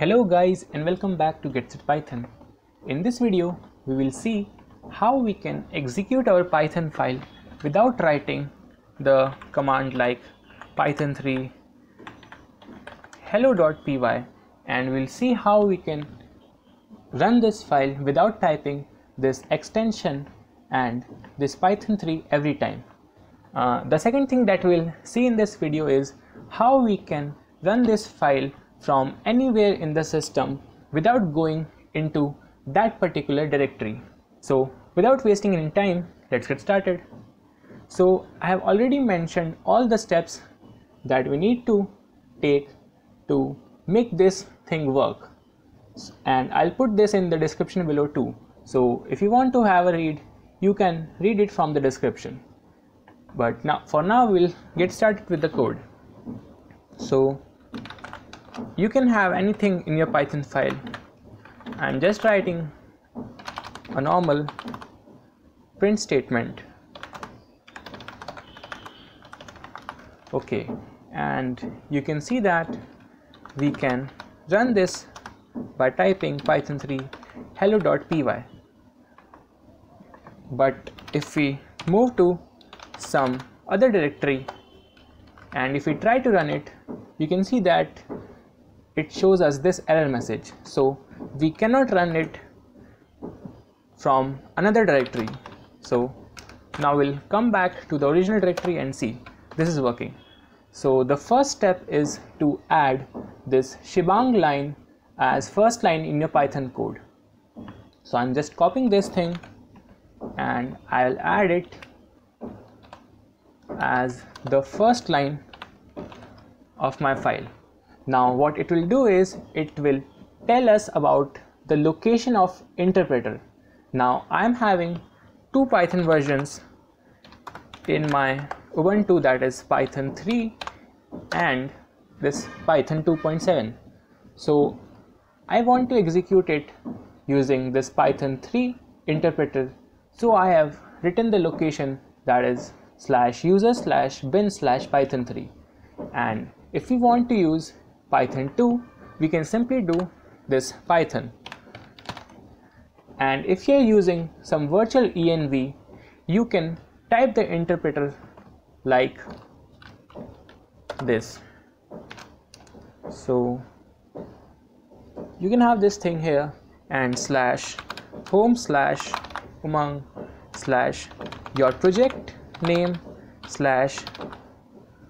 Hello guys and welcome back to Get Set Python. In this video we will see how we can execute our Python file without writing the command like python3 hello.py and we'll see how we can run this file without typing this extension and this python3 every time. Uh, the second thing that we'll see in this video is how we can run this file from anywhere in the system without going into that particular directory. So without wasting any time, let's get started. So I have already mentioned all the steps that we need to take to make this thing work and I'll put this in the description below too. So if you want to have a read, you can read it from the description. But now for now we'll get started with the code. So you can have anything in your python file. I'm just writing a normal print statement. Okay and you can see that we can run this by typing python3 hello.py but if we move to some other directory and if we try to run it you can see that it shows us this error message. So we cannot run it from another directory. So now we'll come back to the original directory and see this is working. So the first step is to add this shebang line as first line in your python code. So i'm just copying this thing and i'll add it as the first line of my file now what it will do is it will tell us about the location of interpreter. Now I'm having two Python versions in my Ubuntu that is Python 3 and this Python 2.7. So I want to execute it using this Python 3 interpreter. So I have written the location that is slash user slash bin slash python 3 and if we want to use python 2 we can simply do this python. And if you're using some virtual env you can type the interpreter like this. So you can have this thing here and slash home slash umang slash your project name slash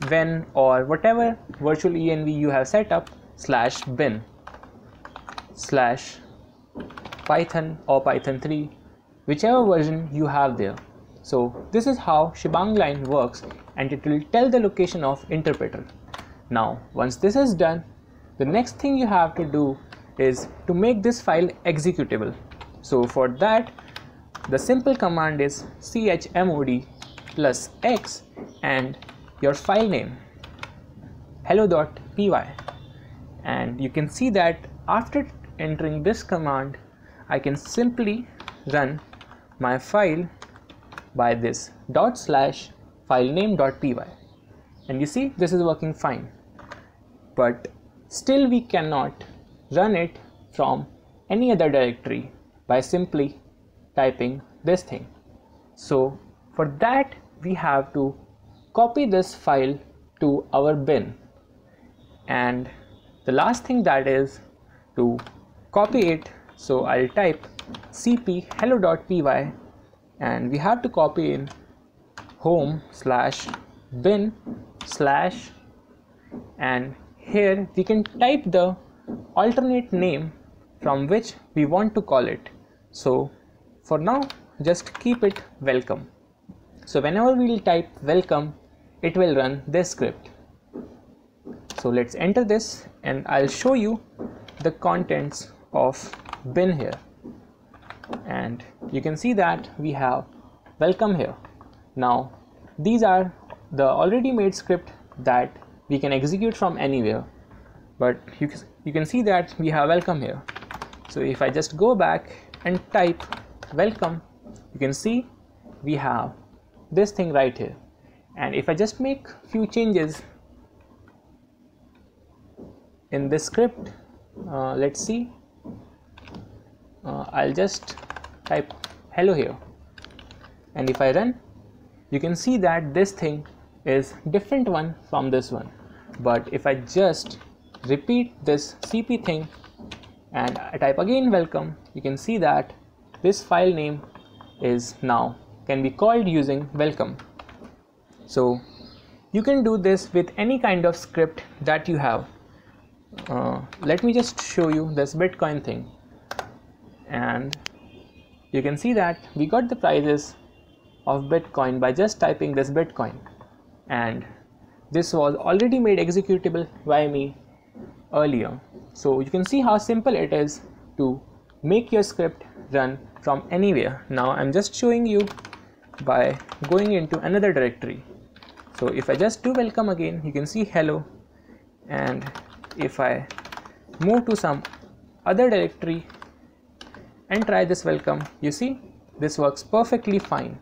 when or whatever virtual env you have set up slash bin slash python or python 3 whichever version you have there. So this is how shebang line works and it will tell the location of interpreter. Now once this is done the next thing you have to do is to make this file executable. So for that the simple command is chmod plus x and your file name hello.py and you can see that after entering this command I can simply run my file by this dot slash file name.py and you see this is working fine. But still we cannot run it from any other directory by simply typing this thing. So for that we have to copy this file to our bin and the last thing that is to copy it so I'll type cp hello.py and we have to copy in home slash bin slash and here we can type the alternate name from which we want to call it. So for now just keep it welcome. So whenever we'll type welcome it will run this script so let's enter this and I'll show you the contents of bin here. And you can see that we have welcome here. Now these are the already made script that we can execute from anywhere. But you, you can see that we have welcome here. So if I just go back and type welcome you can see we have this thing right here. And if I just make few changes in this script. Uh, let's see. Uh, I'll just type hello here. And if I run you can see that this thing is different one from this one. But if I just repeat this cp thing and I type again welcome you can see that this file name is now can be called using welcome. So you can do this with any kind of script that you have uh, let me just show you this bitcoin thing. And you can see that we got the prices of bitcoin by just typing this bitcoin. And this was already made executable by me earlier. So you can see how simple it is to make your script run from anywhere. Now i'm just showing you by going into another directory. So if i just do welcome again you can see hello. And if i move to some other directory and try this welcome. You see this works perfectly fine.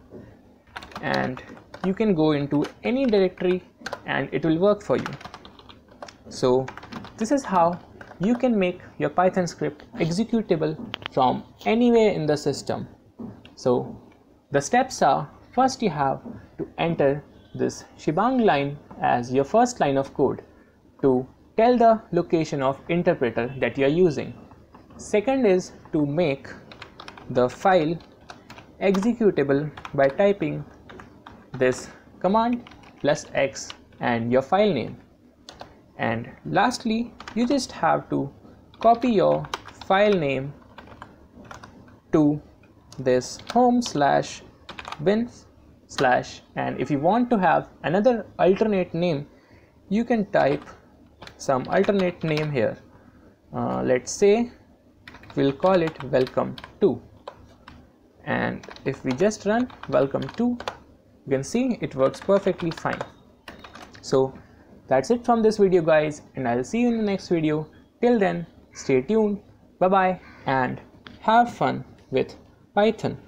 And you can go into any directory and it will work for you. So this is how you can make your python script executable from anywhere in the system. So the steps are first you have to enter this shebang line as your first line of code to tell the location of interpreter that you are using. Second is to make the file executable by typing this command plus x and your file name. And lastly you just have to copy your file name to this home slash bin slash. And if you want to have another alternate name you can type some alternate name here uh, let's say we'll call it welcome to and if we just run welcome to you can see it works perfectly fine so that's it from this video guys and I'll see you in the next video. Till then stay tuned, bye bye and have fun with Python.